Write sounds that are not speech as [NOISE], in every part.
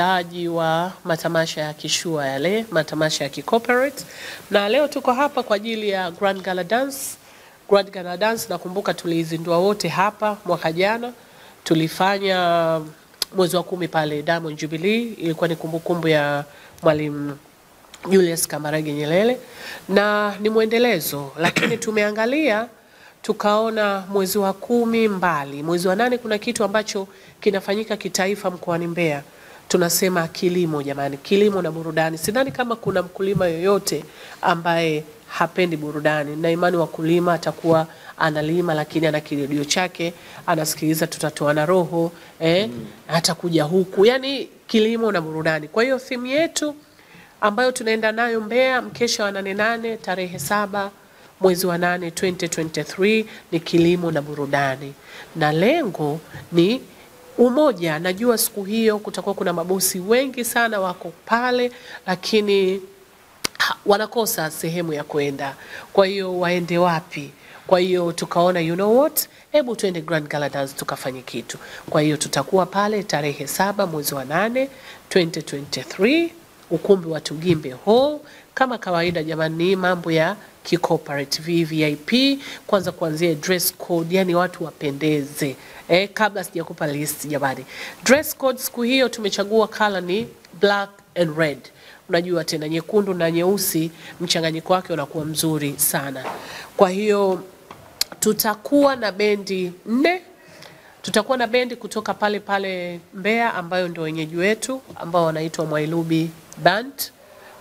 waandaaji wa matamasha ya kishua yale matamasha ya kicorporate, na leo tuko hapa kwa ajili ya Grand Gala Dance. Grand Gala Dance nakumbuka tuliizindua wote hapa mwaka jana, tulifanya mwezi wa kumi pale Diamond Jubilee, ilikuwa ni kumbukumbu ya Mwalimu Julius Kambarage Nyerere. Na ni mwendelezo, [CLEARS THROAT] lakini tumeangalia tukaona mwezi wa kumi mbali, mwezi wa nane kuna kitu ambacho kinafanyika kitaifa mkoani Mbeya. Tunasema kilimo, jamani, kilimo na burudani. Sidhani kama kuna mkulima yoyote ambaye hapendi burudani, na imani wakulima atakuwa analima, lakini ana kiredio chake anasikiliza, tutatoa na roho eh, atakuja huku, yani kilimo na burudani. Kwa hiyo simu yetu ambayo tunaenda nayo Mbeya mkesha wa nane nane tarehe saba mwezi wa nane 2023 ni kilimo na burudani, na lengo ni umoja. Najua siku hiyo kutakuwa kuna mabosi wengi sana wako pale, lakini wanakosa sehemu ya kwenda, kwa hiyo waende wapi? Kwa hiyo tukaona you know what, hebu tuende Grand Gala Dance tukafanye kitu. Kwa hiyo tutakuwa pale tarehe saba mwezi wa nane 2023 ukumbi wa Tugimbe Hall kama kawaida. Jamani, ni mambo ya kicorporate VIP kwanza kuanzia dress code, yani watu wapendeze. Eh, kabla sijakupa list jamani, dress code siku hiyo tumechagua color ni black and red. Unajua tena nyekundu na nyeusi, mchanganyiko wake unakuwa mzuri sana. Kwa hiyo tutakuwa na bendi nne tutakuwa na bendi kutoka pale pale Mbeya ambayo ndio wenyeji wetu ambao wanaitwa Mwailubi Band.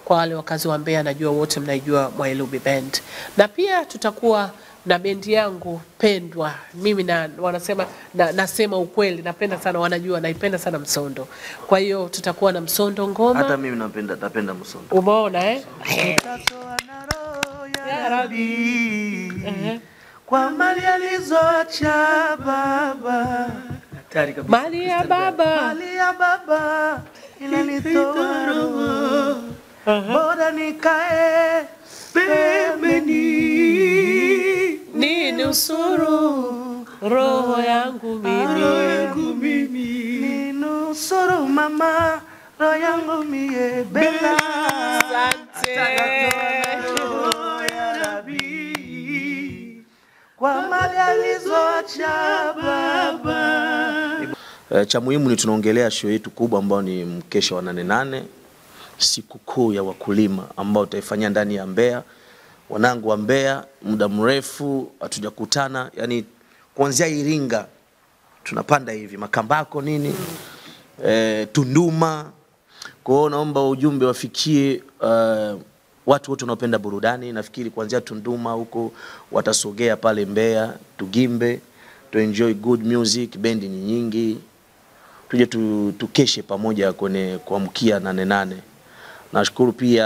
Kwa wale wakazi wa Mbeya, najua wote mnaijua Mwailubi Band, na pia tutakuwa na bendi yangu pendwa mimi na wanasema na, nasema ukweli, napenda sana, wanajua naipenda sana msondo. Kwa hiyo tutakuwa na msondo ngoma, Hata mimi napenda napenda msondo. umeona eh? Ya Rabbi. kwa mali alizoacha baba, Hatari kabisa. Mali ya baba. Mali ya baba inanitoa roho, bora nikae pembeni? ni nusuru roho yangu mimi ninusuru mama, roho yangu mie bela Asante. kwa mali alizoacha baba. Eh, cha muhimu ni tunaongelea show yetu kubwa ambayo ni mkesha wa nane nane, siku kuu ya wakulima ambao utaifanyia ndani ya Mbeya. Wanangu wa Mbeya, muda mrefu hatujakutana, yani kuanzia Iringa tunapanda hivi Makambako nini e, Tunduma. Kwa hiyo naomba ujumbe wafikie uh, watu wote wanaopenda burudani. Nafikiri kuanzia Tunduma huko watasogea pale Mbeya, Tugimbe, to enjoy good music. Bendi ni nyingi, tuje tu, tukeshe pamoja kwenye kuamkia nane nane. Nashukuru pia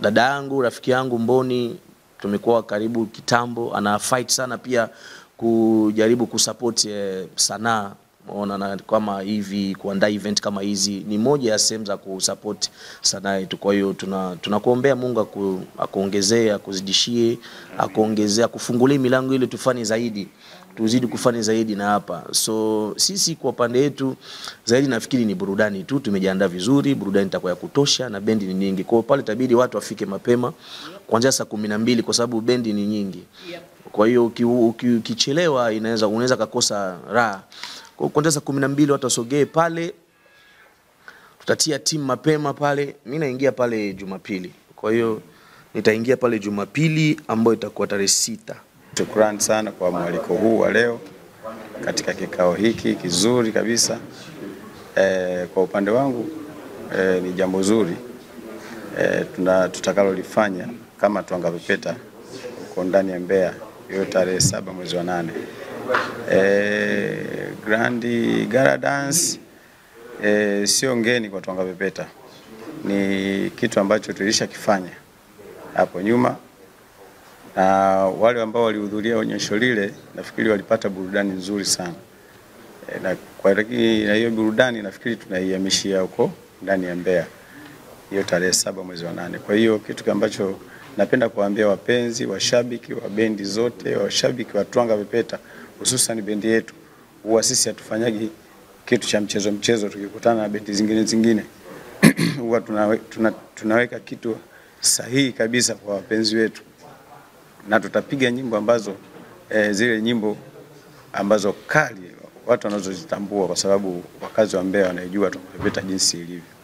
dada yangu rafiki yangu Mboni, tumekuwa karibu kitambo, ana fight sana pia kujaribu kusupport eh, sanaa Unaona, na kama hivi kuandaa event kama hizi ni moja ya sehemu za kusupport sanaa yetu. Kwa hiyo tuna tunakuombea Mungu aku, akuongezee akuzidishie akuongezee akufungulie milango ili tufanye zaidi tuzidi kufanya zaidi na hapa. So sisi kwa pande yetu zaidi nafikiri ni burudani tu, tumejiandaa vizuri, burudani itakuwa ya kutosha na bendi ni nyingi. Kwa pale itabidi watu wafike mapema kuanzia saa kumi na mbili kwa sababu bendi ni nyingi. Kwa hiyo uki- uki- ukichelewa inaweza unaweza kakosa raha. Kwa saa kumi na mbili watu wasogee pale, tutatia timu mapema pale. Mi naingia pale Jumapili, kwa hiyo nitaingia pale Jumapili ambayo itakuwa tarehe sita. Shukrani sana kwa mwaliko huu wa leo katika kikao hiki kizuri kabisa. E, kwa upande wangu e, ni jambo zuri e, tuna tutakalolifanya kama Twangapepeta huko ndani ya Mbeya hiyo tarehe saba mwezi wa nane. E, Grand Gala Dance. E, sio ngeni kwa Twanga Pepeta, ni kitu ambacho tulishakifanya hapo nyuma. Na wale ambao walihudhuria onyesho lile nafikiri walipata burudani nzuri sana. E, na kwa na hiyo burudani nafikiri tunaihamishia huko ndani ya Mbeya. Hiyo tarehe saba mwezi wa nane. Kwa hiyo kitu ambacho napenda kuwaambia wapenzi, washabiki wa bendi zote, washabiki wa Twanga Pepeta, hususan bendi yetu, huwa sisi hatufanyagi kitu cha mchezo mchezo, tukikutana na bendi zingine zingine [CLEARS THROAT] huwa tunawe, tuna, tunaweka kitu sahihi kabisa kwa wapenzi wetu, na tutapiga nyimbo ambazo eh, zile nyimbo ambazo kali watu wanazozitambua, kwa sababu wakazi wa Mbeya wanaijua Tarumbeta jinsi ilivyo.